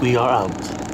We are out.